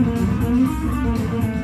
Música